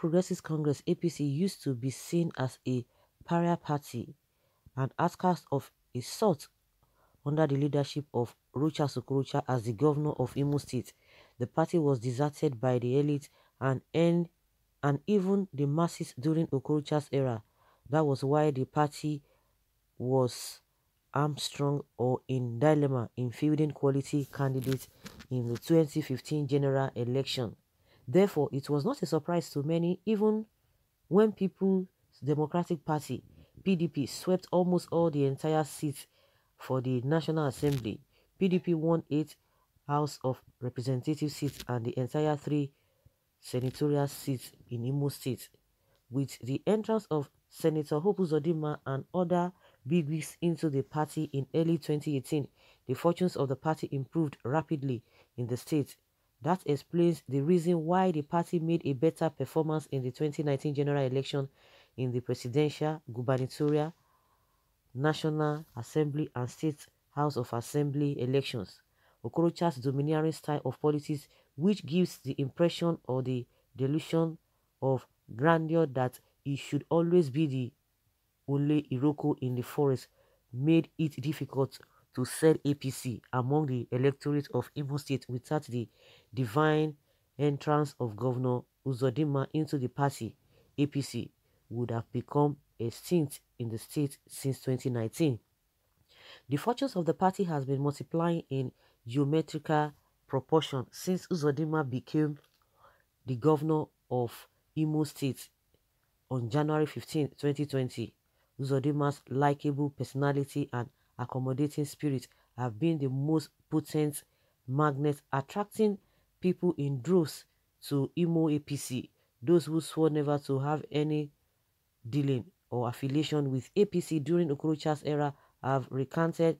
Progressive Congress (APC) used to be seen as a pariah party, an outcast of a sort under the leadership of Rochas Okorocha as the governor of Imo State, the party was deserted by the elite and, and even the masses during Okorocha's era. That was why the party was hamstrung or in dilemma in fielding quality candidates in the 2015 general election. Therefore, it was not a surprise to many even when People's Democratic Party PDP swept almost all the entire seats for the National Assembly. PDP won eight House of Representative seats and the entire three senatorial seats in Imo State. With the entrance of Senator Hope Uzodinma and other bigwigs into the party in early 2018, the fortunes of the party improved rapidly in the state. That explains the reason why the party made a better performance in the 2019 general election in the presidential, gubernatorial, National Assembly and State House of Assembly elections. Okorocha's domineering style of politics, which gives the impression or the delusion of grandeur that he should always be the only Iroko in the forest, made it difficult to sell APC among the electorate of Imo State without the divine entrance of Governor Uzodima into the party. APC would have become extinct in the state since 2019. The fortunes of the party has been multiplying in geometrical proportion since Uzodima became the governor of Imo State on January 15, 2020. Uzodima's likable personality and accommodating spirit have been the most potent magnets attracting people in droves to Imo APC, those who swore never to have any dealing or affiliation with APC during Okorocha's era have recanted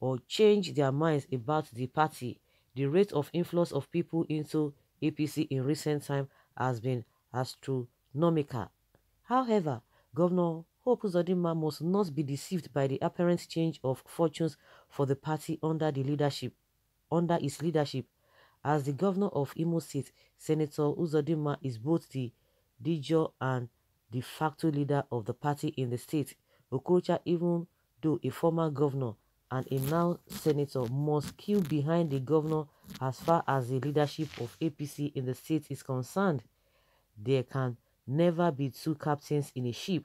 or changed their minds about the party. The rate of influx of people into APC in recent time has been astronomical. However, Governor Hope Uzodinma must not be deceived by the apparent change of fortunes for the party under the leadership under his leadership. As the governor of Imo State, Senator Uzodinma is both the de jure and de facto leader of the party in the state. Okorocha, even though a former governor and a now senator, must queue behind the governor as far as the leadership of APC in the state is concerned. There can never be two captains in a ship.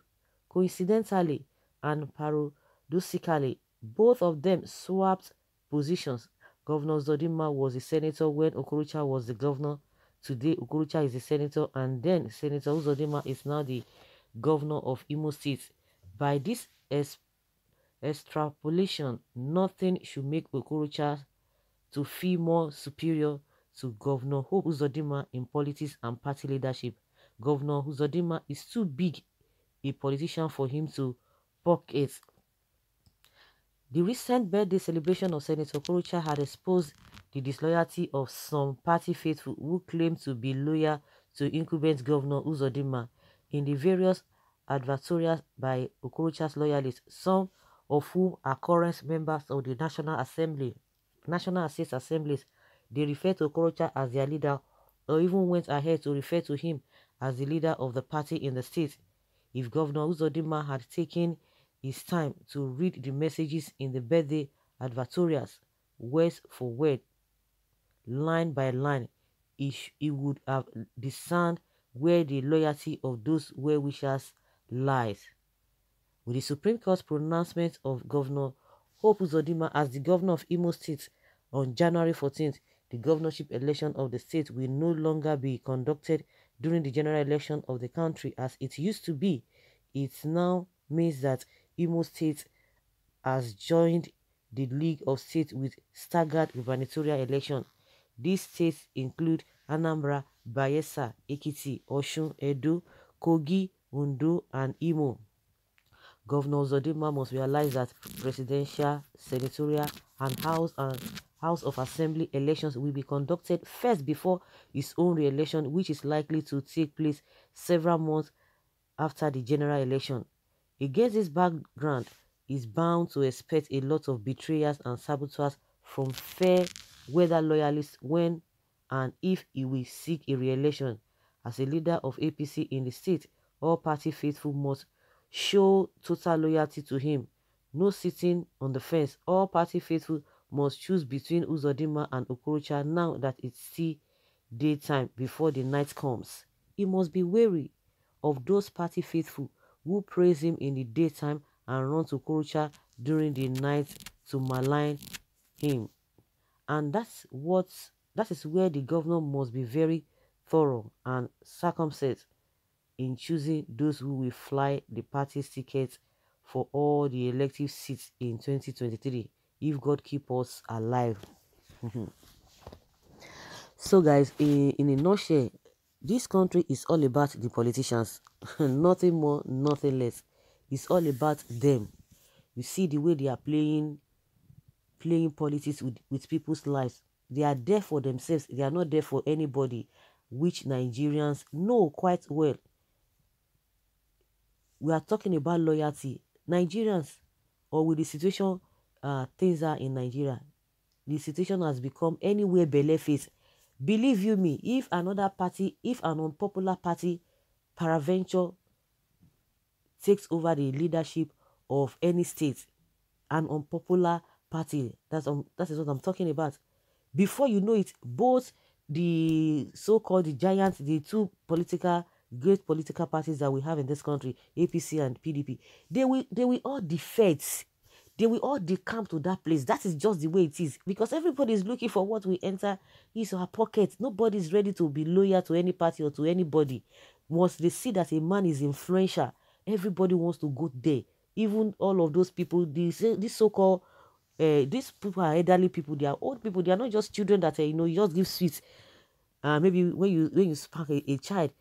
Coincidentally and paradoxically, both of them swapped positions. Governor Zodima was a senator when Okorocha was the governor Today, Okorocha is a senator, and then Senator Uzodima is now the governor of Imo State. By this extrapolation, nothing should make Okorocha to feel more superior to Governor Uzodima in politics and party leadership. Governor Uzodima is too big a politician for him to pocket. The recent birthday celebration of Senator Okorocha had exposed the disloyalty of some party faithful who claim to be loyal to incumbent Governor Uzodima in the various advertorials by Okorocha's loyalists, some of whom are current members of the National Assembly, National State Assemblies. They refer to Okorocha as their leader or even went ahead to refer to him as the leader of the party in the state. If Governor Uzodima had taken his time to read the messages in the birthday advertorials, word for word, line by line, he, he would have discerned where the loyalty of those well-wishers lies. With the Supreme Court's pronouncement of Governor Hope Uzodima as the governor of Imo State on January 14th, the governorship election of the state will no longer be conducted during the general election of the country as it used to be. It now means that Imo State has joined the League of States with staggered gubernatorial election these states include Anambra, Bayelsa, Ekiti, Osun, Edo, Kogi, Ondo, and Imo. Governor Zodima must realize that presidential, senatorial, and House and House of Assembly elections will be conducted first before his own re-election, which is likely to take place several months after the general election. Against this background, is bound to expect a lot of betrayers and saboteurs from fair weather loyalists when and if he will seek a re-election As a leader of APC in the state, all party faithful must show total loyalty to him. No sitting on the fence. All party faithful must choose between Uzodima and Okorocha now that it's still daytime before the night comes. He must be wary of those party faithful who praise him in the daytime and run to Okorocha during the night to malign him. And that's what that is where the governor must be very thorough and circumspect in choosing those who will fly the party's tickets for all the elective seats in 2023 if God keep us alive. so guys, in, in a nutshell, this country is all about the politicians. nothing more, nothing less. It's all about them. You see the way they are playing playing politics with, with people's lives. They are there for themselves. They are not there for anybody, which Nigerians know quite well. We are talking about loyalty. Nigerians, or with the situation uh, things are in Nigeria, the situation has become anywhere below face. Believe you me, if another party, if an unpopular party, paraventure, takes over the leadership of any state, an unpopular party, that's um, that is what I'm talking about. Before you know it, both the so-called giants, the two political great political parties that we have in this country, APC and PDP, they will they will all defect. They will all decamp to that place. That is just the way it is. Because everybody is looking for what we enter his or her pocket. Nobody is ready to be loyal to any party or to anybody. Once they see that a man is influential, everybody wants to go there. Even all of those people, these, these so-called uh, these people are elderly people, they are old people, they are not just children that uh, you know you just give sweets. Uh, maybe when you when you spark a, a child,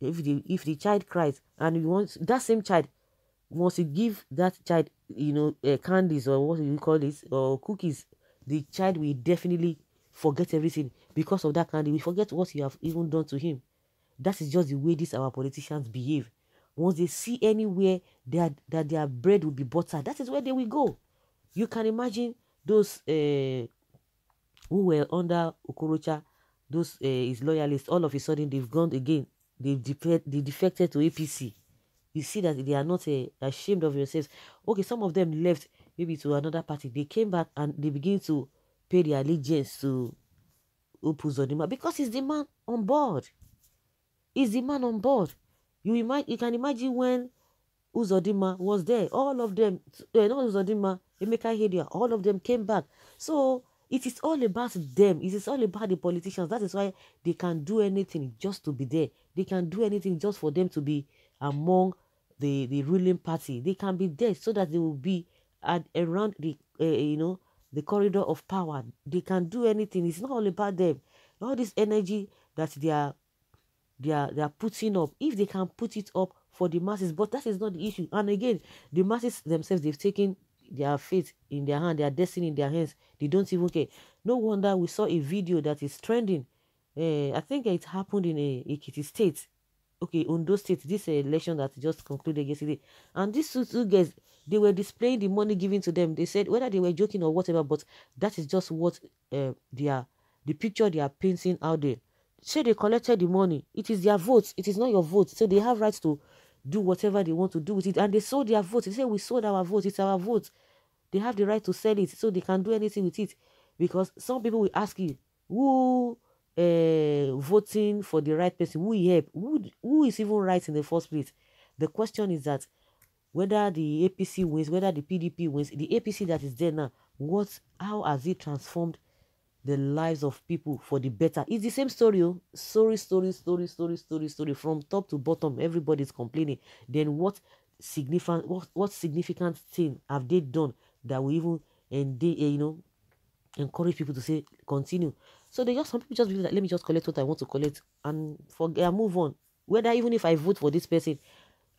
if the if the child cries and you want that same child wants you give that child you know uh, candies or what you call this or cookies the child will definitely forget everything. Because of that candy we forget what you have even done to him. That is just the way these our politicians behave. Once they see anywhere that that their bread will be buttered that is where they will go. You can imagine those uh, who were under okorocha those uh, his loyalists all of a sudden they've gone again. They, defect, they defected to APC. You see that they are not uh, ashamed of yourselves. Okay, some of them left maybe to another party. They came back and they begin to pay their allegiance to Hope Uzodima because he's the man on board. He's the man on board. You, imagine, you can imagine when Uzodima was there. All of them, uh, not Uzodima, Emeka Ihedioha, all of them came back. So it is all about them. It is all about the politicians. That is why they can do anything just to be there. They can do anything just for them to be among the, the ruling party. They can be there so that they will be at, around the, uh, you know, the corridor of power. They can do anything. It's not all about them. All this energy that they are, they are, they are putting up, if they can put it up for the masses, but that is not the issue. And again, the masses themselves, they've taken their fate in their hand, their destiny in their hands. They don't even care. No wonder we saw a video that is trending. Uh, I think it happened in a Ekiti state. Okay, Ondo state, this election that just concluded yesterday. And these two, guys, they were displaying the money given to them. They said whether they were joking or whatever, but that is just what uh, they are, the picture they are painting out there. Say they collected the money. It is their vote. It is not your vote. So they have rights to do whatever they want to do with it. And they sold their vote. They say, We sold our vote. It's our vote. They have the right to sell it so they can do anything with it. Because some people will ask you, Who uh, voting for the right person? Who help? Who, who is even right in the first place? The question is that whether the APC wins, whether the PDP wins, the APC that is there now, what, how has it transformed the lives of people for the better. It's the same story. Oh. Story, story, story, story, story, story. From top to bottom, everybody's complaining. Then what significant what, what significant thing have they done that will even and they you know encourage people to say continue. So they just some people just believe that let me just collect what I want to collect and forget and move on. Whether even if I vote for this person,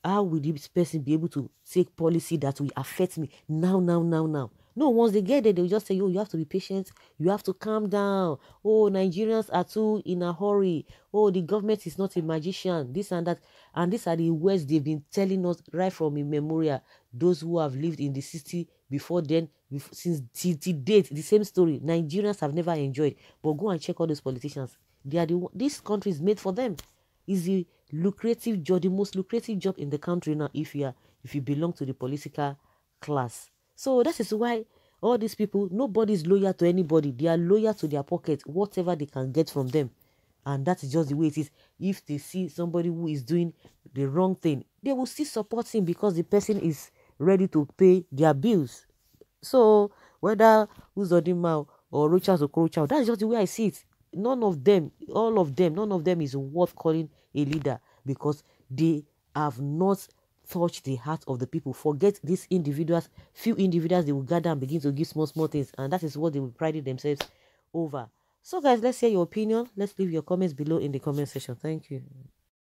how will this person be able to take policy that will affect me now, now, now, now? No, once they get there, they'll just say, oh, you have to be patient. You have to calm down. Oh, Nigerians are too in a hurry. Oh, the government is not a magician. This and that. And these are the words they've been telling us right from memorial. Those who have lived in the city before then, since till, till date, the same story. Nigerians have never enjoyed. But go and check all those politicians. They are the, this country is made for them. is the lucrative job, the most lucrative job in the country now if you are if you belong to the political class. So that is why all these people, nobody is loyal to anybody. They are loyal to their pocket, whatever they can get from them. And that is just the way it is. If they see somebody who is doing the wrong thing, they will still support him because the person is ready to pay their bills. So whether Uzodinma or Rochas or Okorocha, that's just the way I see it. None of them, all of them, none of them is worth calling a leader because they have not touched the heart of the people. Forget these individuals, few individuals, they will gather and begin to give small, small things. And that is what they will pride themselves over. So guys, let's hear your opinion. Let's leave your comments below in the comment section. Thank you.